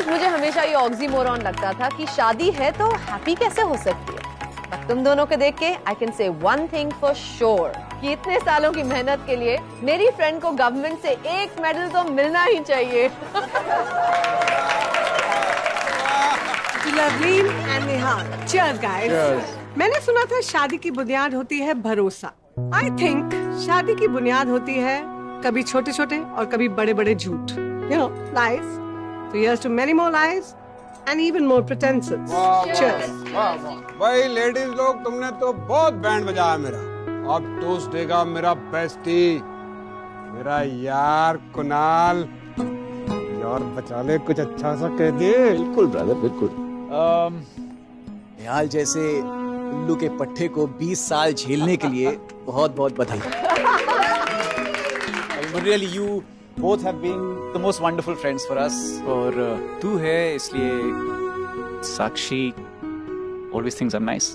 Guys मुझे हमेशा ये ऑक्सीमोरॉन लगता था कि शादी है तो हैप्पी कैसे हो सकती है? बट तुम दोनों को देख के I can say one thing for sure कि इतने सालों की मेहनत के लिए मेरी फ्रेंड को गवर्नमेंट से एक मेडल तो मिलना ही चाहिए। Lovleen and Nihal cheers guys मैंने सुना था शादी की बुनियाद होती है भरोसा। आई थिंक शादी की बुनियाद होती है कभी छोटे छोटे और कभी बड़े बड़े झूठ। यू नो लाइज तो here's to many more lies and even more pretenses. Cheers. भाई लेडीज़ लोग तुमने तो बहुत बैंड बजाया मेरा। अब टोस्ट देगा मेरा बेस्टी मेरा यार कुणाल। यार बचा ले कुछ अच्छा सा कह दे। बिल्कुल ब्रदर बिल्कुल। निहाल जैसे उल्लू के पट्टे को 20 साल झेलने के लिए बहुत बहुत बधाई। But really you both have the most wonderful friends for us. और uh, तू है इसलिए साक्षी always थिंग्स nice.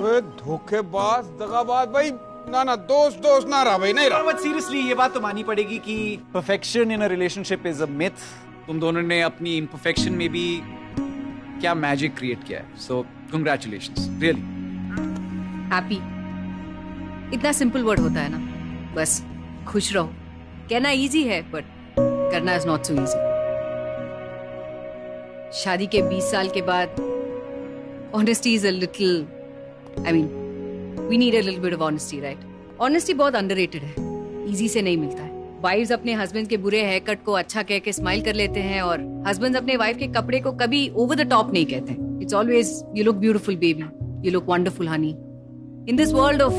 ओए धोखेबाज दगाबाज भाई ना ना दोस्त दोस्त ना रहा भाई नहीं रहा। बट सीरियसली ये बात तो माननी पड़ेगी कि perfection in a relationship is a myth तुम दोनों ने अपनी इम्परफेक्शन में भी क्या मैजिक क्रिएट किया है? सो कंग्रेचुलेशंस रियली हैप्पी इतना सिंपल वर्ड होता है ना? बस। खुश रहो। कहना इजी है बट करना इज़ नॉट सो इजी शादी के 20 साल के बाद honesty is a little I mean we need a little bit of honesty right honesty बहुत अंडररेटेड है। इजी से नहीं मिलता है। वाइफ्स अपने हस्बैंड के बुरे हेयर कट को अच्छा कह के स्माइल कर लेते हैं और हस्बैंड अपने वाइफ के कपड़े को कभी ओवर द टॉप नहीं कहते it's always you look beautiful baby you look wonderful honey in this world of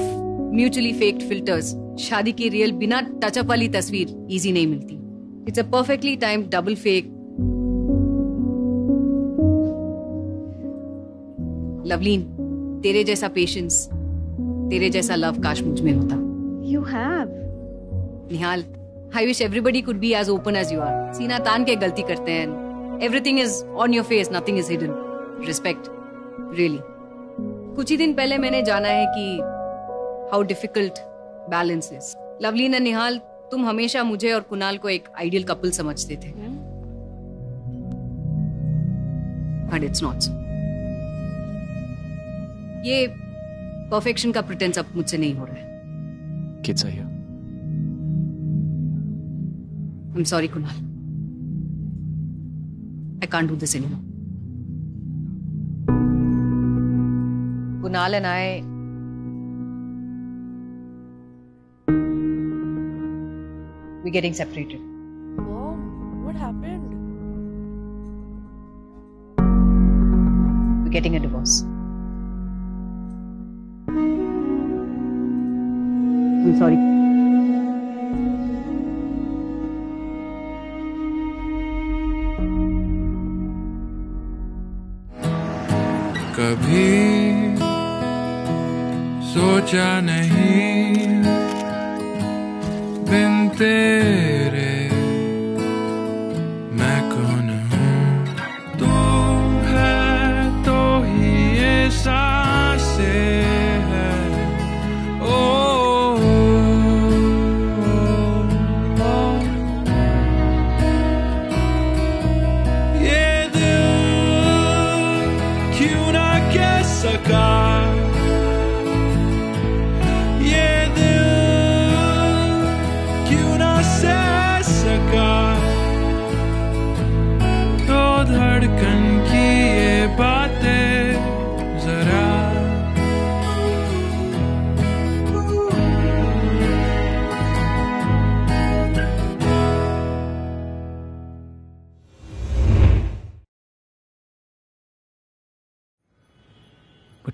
mutually faked filters शादी की रियल बिना टचअप वाली तस्वीर इजी नहीं मिलती। It's a perfectly time double fake Lovleen तेरे जैसा पेशेंस तेरे जैसा लव काश मुझमें होता। You have Nihal I wish everybody could be as open as you are सीना तान के गलती करते हैं। Everything is on your face nothing is hidden respect really कुछ ही दिन पहले मैंने जाना है कि how difficult balance is Lovleen and Nihal तुम हमेशा मुझे और कुणाल को एक आइडियल कपल समझते थे बट इट्स नॉट ये परफेक्शन का प्रिटेंस अब मुझसे नहीं हो रहा है here. I'm sorry, Kunal. I can't do this anymore. Kunal and I. We're getting separated. Mom, what happened? We're getting a divorce. I'm sorry. कभी सोचा नहीं बिन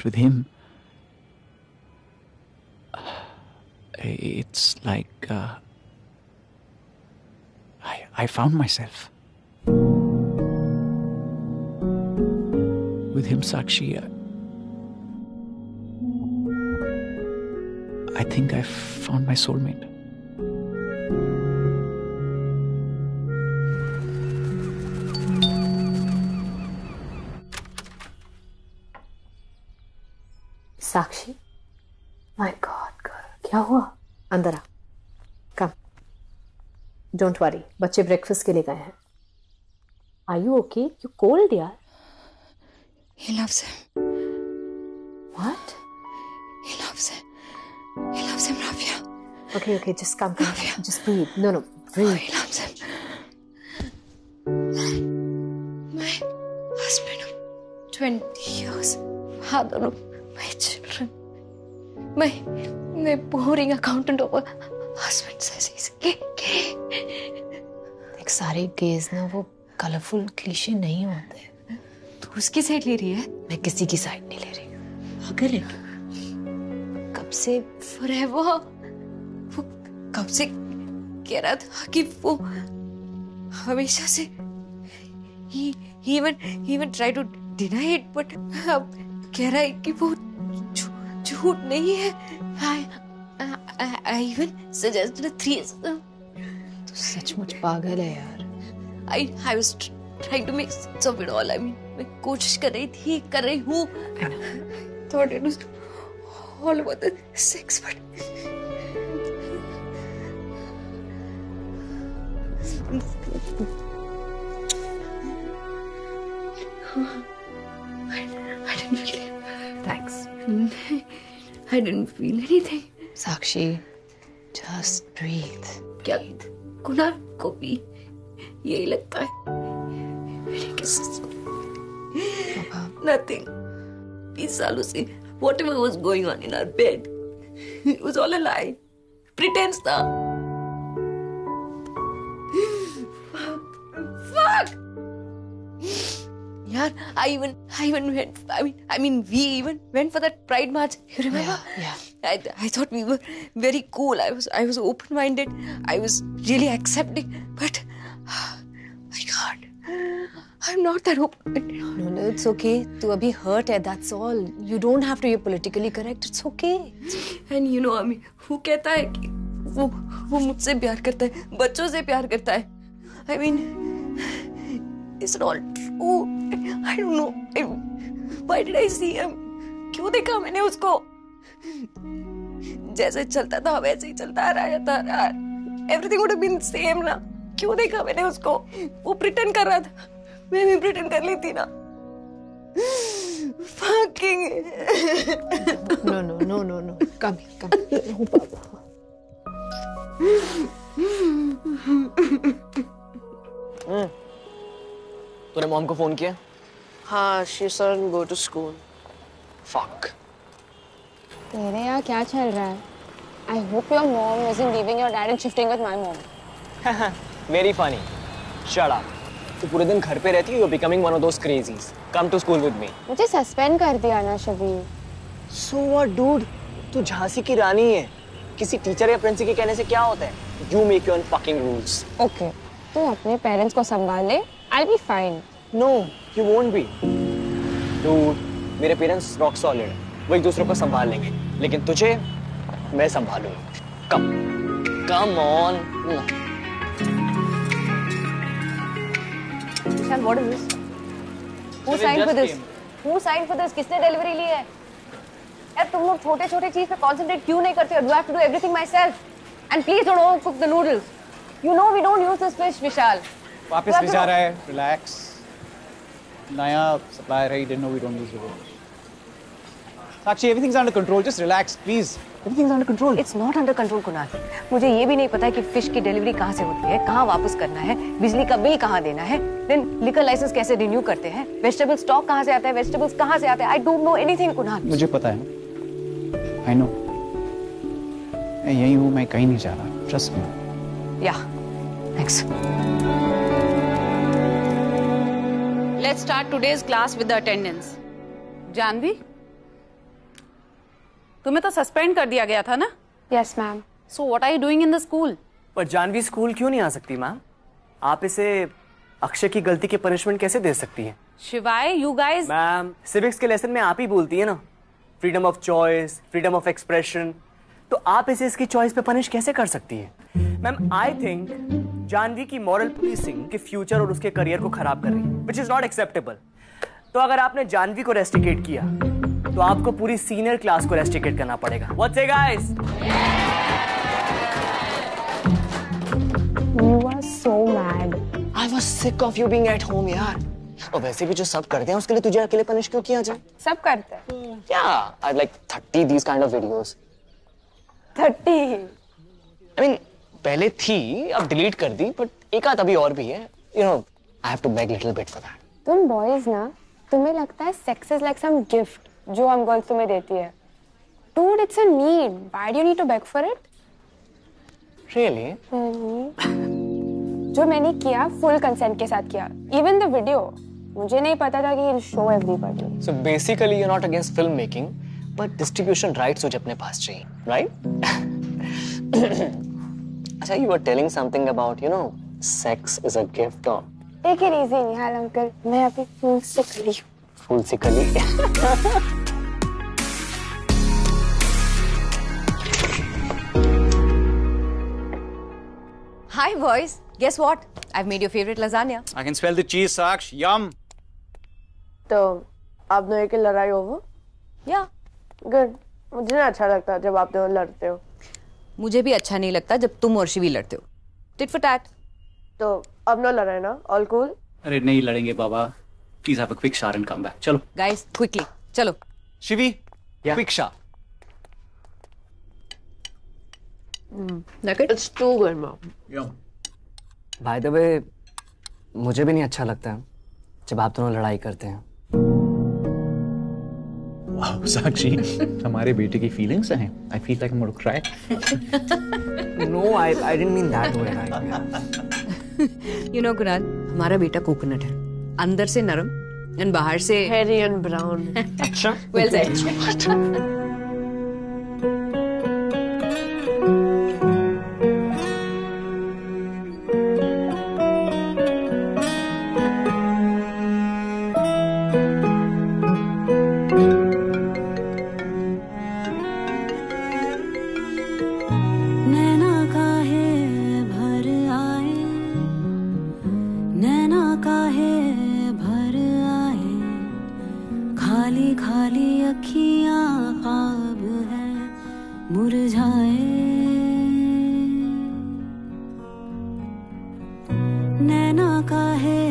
with him, it's like uh, I, I found myself. With him, Sakshi, I, I think I found my soulmate. Sakshi. My God क्या हुआ? अंदर आ। Come don't worry बच्चे breakfast के लिए गए हैं। Are you okay you cold यार। He loves him what he loves him he loves him Rafia okay okay just come come just breathe no no breathe he loves him my husband 20 years हाँ दोनों। My, my boring accountant of a husband says he's gay. एक सारे gauge ना वो colourful cliché नहीं होते तू उसकी साइड ले रही है मैं किसी की साइड नहीं ले रही अगर है कब से forever वो कब से कह रहा था कि वो हमेशा से he he even he even tried to deny it but अब कह रहा है कि वो झूठ नहीं है I I, I even suggested a threesome तू सचमुच पागल है यार I I was tr- trying to make sense of it all I mean मैं कोशिश कर रही थी कर रही हूँ thought it was all about the sex but I, I didn't feel anything. Sakshi just breathe क्या कुणाल को भी यही लगता है मेरे kisses nothing बीस सालों से whatever was going on in our bed it was all a lie pretense था यार I even I even went I mean I mean we even went for that pride march you remember yeah. I, I thought we were very cool. I was I was open minded. I was really accepting, but I can't. I'm not that open minded. No, no, it's okay. तू अभी hurt है, that's all. You don't have to be politically correct. It's okay. And you know, I mean, who कहता है कि वो वो मुझसे प्यार करता है बच्चों से प्यार करता है I mean, is it all true? I don't know. I, why did I see him? क्यों देखा मैंने उसको जैसे चलता था वैसे ही चलता आ रहा था एवरीथिंग वुड बीन सेम ना क्यों देखा मैंने उसको वो प्रिटेंड कर रहा था मैं भी प्रिटेंड कर लेती ना fucking No, no, no, no, no. Come here, come. here. No, Baba. तूने मॉम को फ़ोन किया? हाँ she sir go to school fuck तेरे यहाँ क्या चल रहा है? I hope your mom isn't leaving your dad and shifting with my mom. Very funny shut up तू पूरे दिन घर पे रहती है you becoming one of those crazies come to school with me मुझे सस्पेंड कर दिया ना शबीर। सो व्हाट डूड तू झांसी की रानी है। किसी टीचर या प्रिंसिपल के कहने से क्या होता है? You make your fucking rules okay तू अपने पेरेंट्स को संभाल ले। I be fine no you won't be dude मेरे पेरेंट्स रॉक सॉलिड है। वो एक दूसरे को संभाल लेंगे। लेकिन तुझे मैं संभालूँगा come come on Vishal, what is this? Who signed for this? Who signed for this? किसने डिलीवरी ली है? यार तुम लोग छोटे छोटे चीज़ पे कॉन्सेंट्रेट क्यों नहीं करते do have to do everything myself and please don't overcook the noodles you know we don't use this fish Vishal वापस ले जा रहा है रिलैक्स नया सप्लायर है didn't know we don't use it Sakshi everything's under control just relax please everything's under control it's not under control Kunal मुझे ये भी नहीं पता है कि फ़िश की डिलीवरी कहाँ से होती है कहाँ वापस करना है बिजली का बिल कहाँ देना है देन लिकर लाइसेंस कैसे रिन्यू करते हैं वेजिटेबल स्टॉक कहाँ से आता है वेजिटेबल्स कहाँ से आते हैं? I don't know anything Kunal मुझे पता है। आई नो मैं यही हूँ मैं कहीं नहीं जा रहा ट्रस्ट मी या thanks Let's start today's class with the attendance. Janvi तुम्हें तो सस्पेंड कर दिया गया था ना? Yes ma'am so what are you doing in the school पर जानवी स्कूल क्यों नहीं आ सकती मैम आप इसे अक्षय की गलती की पनिशमेंट कैसे दे सकती हैं? Shivay you guys ma'am civics के लेसन में आप ही बोलती है ना? Freedom of choice freedom of expression तो आप इसे इसकी चॉइस पे पनिश कैसे कर सकती है? मैम आई थिंक जानवी की मॉरल पुलिसिंग के फ्यूचर और उसके करियर को खराब कर रही है विच इज़ नॉट एक्सेप्टेबल तो अगर आपने जानवी को रेस्टिकेट किया तो आपको पूरी सीनियर क्लास को रेस्टिकेट करना पड़ेगा what's a guys you are so mad. I was sick of you being at home, यार. और वैसे भी जो सब करते हैं उसके लिए तुझे अकेले पनिश क्यों किया जाए? सब करते हैं. I like 30 these kind of videos. 30. I mean, पहले थी, अब डिलीट कर दी, बट एक आध अभी और भी है. You know, I have to beg little bit for that. तुम बॉयज़ ना तुम्हें लगता है sex is like some gift जो हम गर्ल्स तुम्हें देती है dude it's a need why do you need to beg for it Really? जो मैंने किया फुल कंसेंट के साथ किया इवन द वीडियो मुझे नहीं पता था कि show everybody So basically, you're not against filmmaking, but distribution rights तुझे अपने पास चाहिए, right? अच्छा, you were telling something about, you know, sex is a gift or take it easy Nihal uncle मैं अभी फुल से हूँ फूल से कली. Hi, boys. Guess what? I've made your favorite lasagna. I can smell the cheese, Saksh. Yum. तो आप दोनों की लड़ाई ओवर Yeah. गुड मुझे ना अच्छा लगता है जब आप दोनों लड़ते हो मुझे भी अच्छा नहीं लगता जब तुम और शिवी लड़ते हो। टिट फॉर टैट तो अब ना लड़ाई ना ऑल कूल अरे नहीं लड़ेंगे बाबा। Please have a quick shower and come back चलो। गाइस क्विकली चलो। Shivi quick shower like it it's too good mom By the way, मुझे भी नहीं अच्छा लगता है जब आप दोनों लड़ाई करते हैं. साक्षी हमारे बेटे की फीलिंग्स हैं। I feel like I am cry no I I didn't mean that way you know Kunal हमारा बेटा कोकोनट है। अंदर से नरम एंड बाहर से हेरी एंड ब्राउन अच्छा. वेल सेड नैना काहे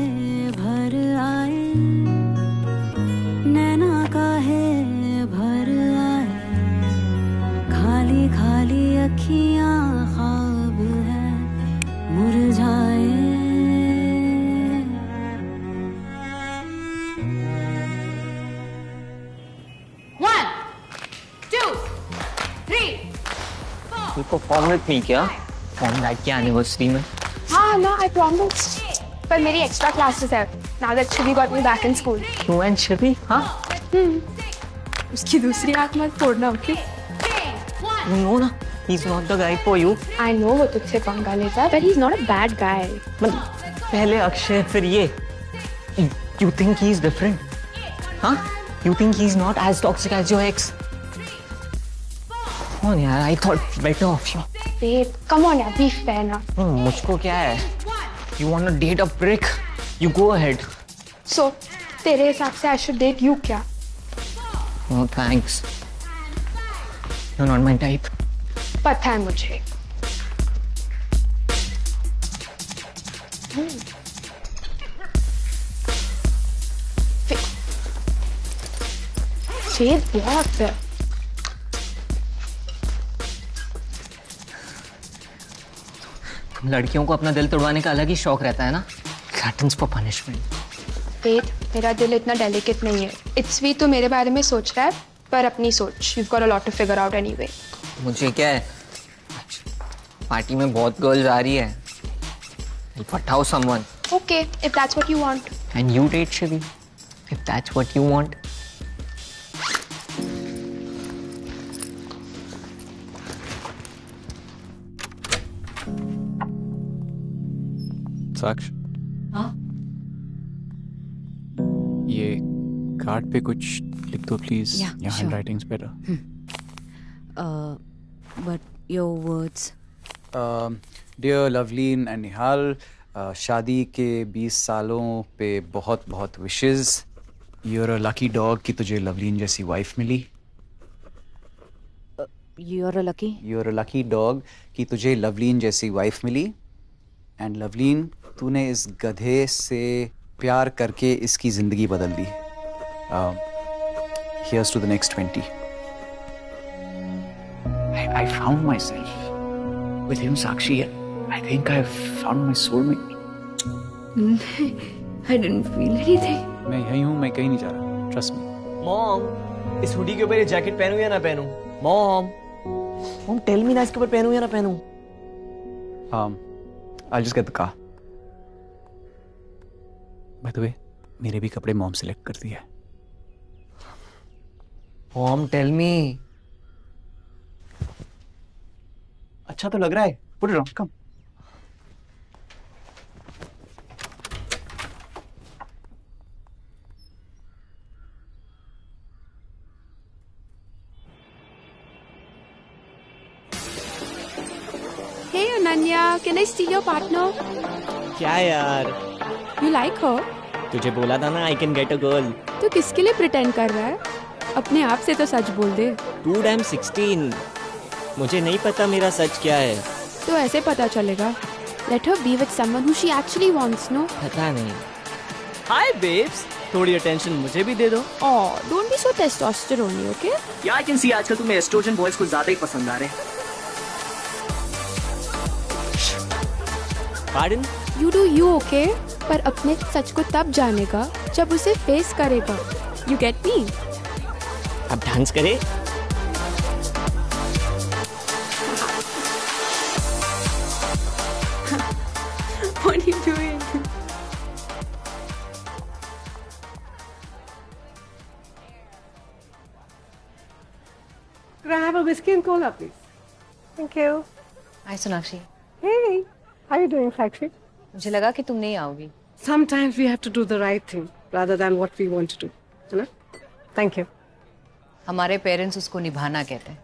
भर आए। नैना काहे भर आए। खाली खाली अखियाँ ख्वाब है मुरझाए। One, two, three. नहीं किया? फॉर्म नाइट की एनिवर्सरी में? हाँ ना आई प्रॉमिस पर मेरी एक्स्ट्रा क्लासेस है now that Shivi got me back in school क्यों एंड शिवी हाँ उसकी दूसरी आंख मत फोड़ना ओके यू नो ना he is not the guy for you I know वो तुझसे पंगा लेता है but he is not a bad guy पहले अक्षय फिर ये you think he is different हाँ you think he is not as toxic as your ex कौन यार I thought better off you Babe, come on यार बी फेयर ना मुझको क्या है? You want to date a brick you go ahead so तेरे हिसाब से आई शुड डेट यू क्या? No thanks you not my type पता है मुझे। हम्म। फे- फेर बहुत लड़कियों को अपना दिल तोड़वाने का अलग ही शौक रहता है ना? ग्लटन्स फॉर पनिशमेंट वेट मेरा दिल इतना डेलिकेट नहीं है। इट्स भी तो मेरे बारे में सोच रहा है पर अपनी सोच। You got a lot to figure out anyway मुझे क्या है? पार्टी में बहुत गर्ल्स आ रही है। पटाओ someone okay if that's what you want and you date Shivi. If that's what you want. साक्ष। हाँ? ये कार्ड पे कुछ लिख दो please. Your. Handwriting's better but your words dear Lovleen and Nihal शादी के 20 सालों पे बहुत बहुत wishes you're a lucky dog कि तुझे लवलीन जैसी wife milli. You are lucky you're a lucky dog कि तुझे लवलीन जैसी वाइफ मिली। एंड लवलीन तूने इस गधे से प्यार करके इसकी ज़िंदगी बदल दी। Here's to the next twenty I found myself with him Sakshi I think I found my soulmate I didn't feel anything. मैं यही हूँ मैं कहीं नहीं जा रहा ट्रस्ट मी मॉम इस हुडी के ऊपर ये जैकेट पहनूं या ना पहनूं? मॉम मॉम टेल मी ना इसके ऊपर पहनूं या ना पहनूं? Um, I'll just get the car. By the way, मेरे भी कपड़े मॉम सेलेक्ट कर दिए मॉम टेल मी अच्छा तो लग रहा है put it on come Hey Ananya, can I steal your partner? क्या यार You like her? तुझे बोला था ना I can get a girl तो किसके लिए प्रिटेंड कर रहा है? अपने आप से तो सच बोल दे। टू डैम सिक्सटीन मुझे नहीं पता मेरा सच क्या है। तो ऐसे पता चलेगा। Let her be with someone who she actually wants no पता नहीं। हाय बेब्स थोड़ी अटेंशन मुझे भी दे दो। Oh, don't be so testosterone, okay? या आई कैन सी आजकल तुम्हें एस्ट्रोजन बॉयज़ को ज़्यादा ही पसंद आ रहे हैं। Pardon You do you, okay? पर अपने सच को तब जानेगा जब उसे फेस करेगा You get me? अब डांस करे What are you doing? Could I have a whiskey and cola, please? Thank you. Hi Sonakshi Hey, how are you doing, Sakshi? मुझे लगा कि तुम नहीं आओगी Sometimes we have to do the right thing rather than what we want to do. You know? Thank you. हमारे parents उसको निभाना कहते हैं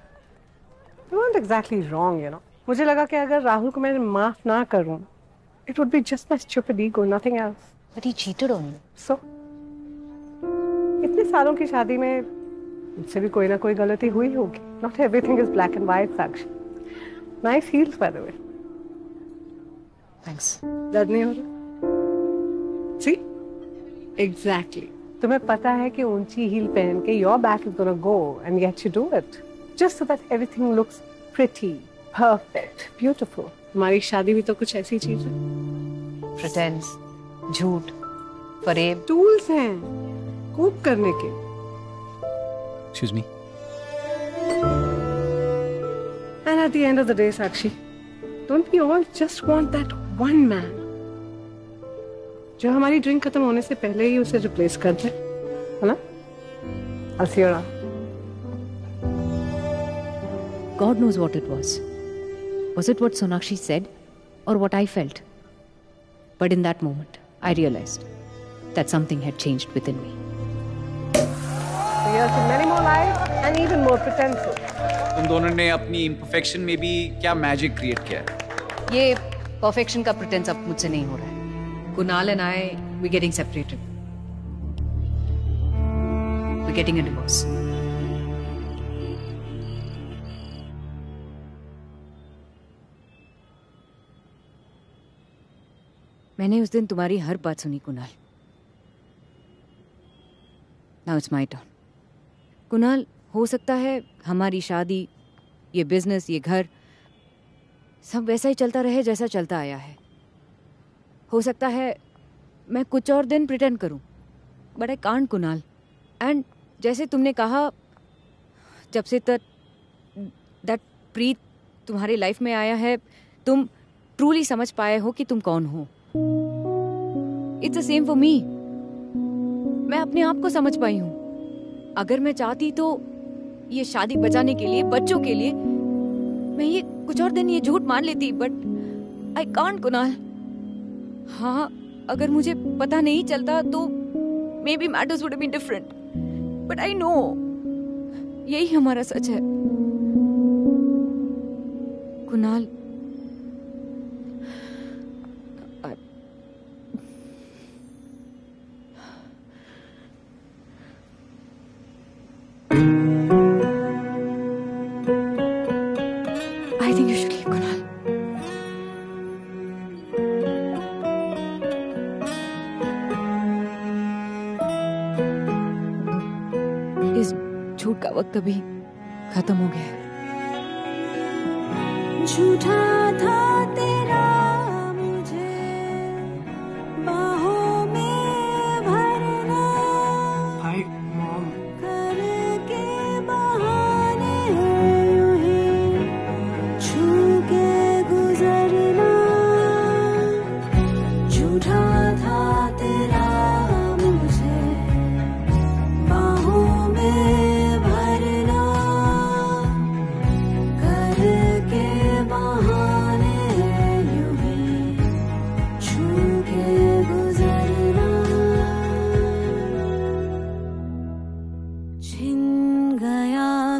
You weren't exactly wrong, you know. मुझे लगा कि अगर राहुल को मैं माफ़ ना करूँ, it would be just my stupid ego, nothing else. But he cheated on you. So, इतने सालों की शादी में मुझसे भी कोई ना कोई गलती हुई होगी. Not everything is black and white, Sakshi. Nice heels, by the way. Thanks. दर्द नहीं हो रहा? सी एग्जैक्टली तुम्हें पता है कि ऊँची हील पहन के your back is gonna go and get you do it just so that everything looks pretty perfect beautiful हमारी शादी भी तो कुछ ऐसी चीज़ है। प्रटेंस झूठ फरेब। टूल्स हैं कूप करने के। Excuse me and at the end of the day Sakshi don't we all just want that one man जो हमारी ड्रिंक खत्म होने से पहले ही उसे रिप्लेस कर दे है ना? अलसीड़ा God knows what it was was it what Sonakshi said और what I felt but in that moment I realised that something had changed within me yes many more life and even more potential उन दोनों ने अपनी imperfection में भी क्या magic create किया? ये परफेक्शन का प्रिटेंस अब मुझसे नहीं हो रहा है। Kunal and I we getting separated we getting a divorce मैंने उस दिन तुम्हारी हर बात सुनी, Kunal. Now it's my turn Kunal, हो सकता है हमारी शादी, ये बिज़नेस ये घर, सब वैसा ही चलता रहे जैसा चलता आया है। हो सकता है मैं कुछ और दिन प्रिटेंड करूँ। But I can't Kunal. And जैसे तुमने कहा, जब से तक दैट प्रीत तुम्हारी लाइफ में आया है, तुम ट्रूली समझ पाए हो कि तुम कौन हो। It's the same for me मैं अपने आप को समझ पाई हूँ। अगर मैं चाहती तो ये शादी बचाने के लिए, बच्चों के लिए, मैं ये कुछ और दिन ये झूठ मान लेती बट आई कांट कुणाल। हाँ अगर मुझे पता नहीं चलता तो maybe matters would be different but I know यही हमारा सच है। कुणाल इस झूठ का वक्त अभी खत्म हो गया है। झूठा था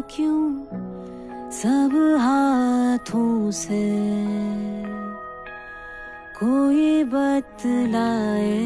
क्यों सब हाथों से कोई बतलाए?